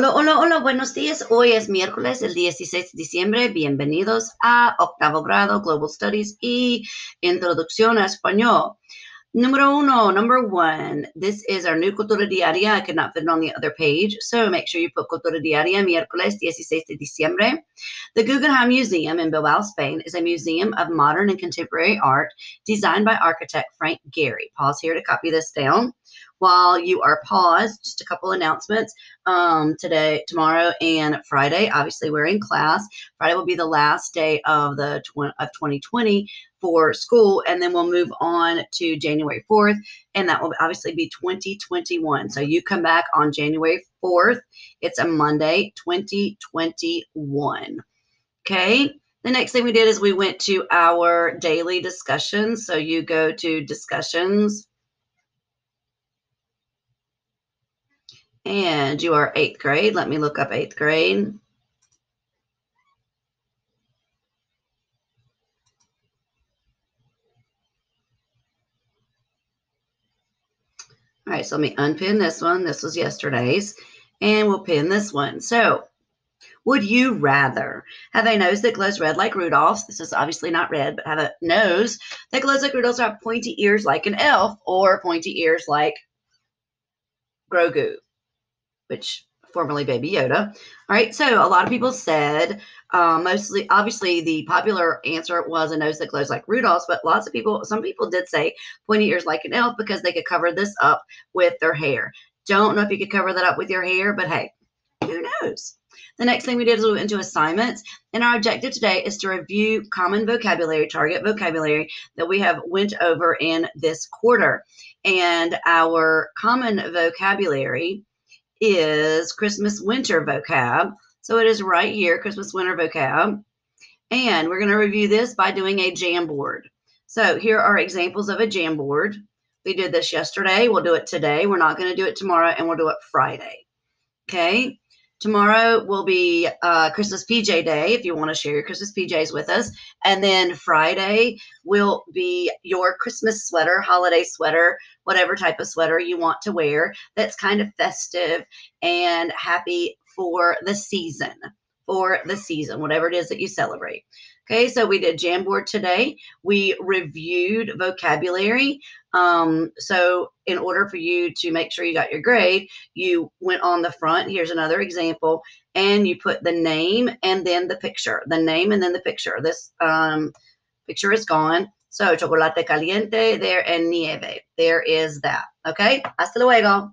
Hola, hola, hola, buenos días. Hoy es miércoles, el 16 de diciembre. Bienvenidos a octavo grado Global Studies y Introducción a Español. Número uno, number one. This is our new Cultura Diaria. I could not fit it on the other page, so make sure you put Cultura Diaria, miércoles 16 de diciembre. The Guggenheim Museum in Bilbao, Spain, is a museum of modern and contemporary art designed by architect Frank Gehry. Pause here to copy this down while you are paused, just a couple announcements. Um, today, tomorrow, and Friday. Obviously, we're in class. Friday will be the last day of the tw- of 2020 for school, and then we'll move on to January 4th, and that will obviously be 2021. So you come back on January 4th. It's a Monday, 2021. Okay. The next thing we did is we went to our daily discussions. So you go to discussions and you are eighth grade. Let me look up eighth grade. All right, so let me unpin this one. This was yesterday's, and we'll pin this one. So, would you rather have a nose that glows red like Rudolph's? This is obviously not red, but have a nose that glows like Rudolph's, or have pointy ears like an elf, or pointy ears like Grogu? Which formerly Baby Yoda. All right, so a lot of people said, uh, mostly, obviously, the popular answer was a nose that glows like Rudolph's, but lots of people, some people did say pointy ears like an elf because they could cover this up with their hair. Don't know if you could cover that up with your hair, but hey, who knows? The next thing we did is we went into assignments, and our objective today is to review common vocabulary, target vocabulary that we have went over in this quarter. And our common vocabulary is Christmas winter vocab. So it is right here, Christmas winter vocab. And we're going to review this by doing a Jamboard. So here are examples of a Jamboard. We did this yesterday. We'll do it today. We're not going to do it tomorrow, and we'll do it Friday. Okay. Tomorrow will be uh, Christmas PJ Day if you want to share your Christmas PJs with us. And then Friday will be your Christmas sweater, holiday sweater, whatever type of sweater you want to wear that's kind of festive and happy for the season. For the season, whatever it is that you celebrate. Okay, so we did Jamboard today. We reviewed vocabulary. Um, so, in order for you to make sure you got your grade, you went on the front. Here's another example, and you put the name and then the picture. The name and then the picture. This um, picture is gone. So, chocolate caliente there and nieve. There is that. Okay, hasta luego.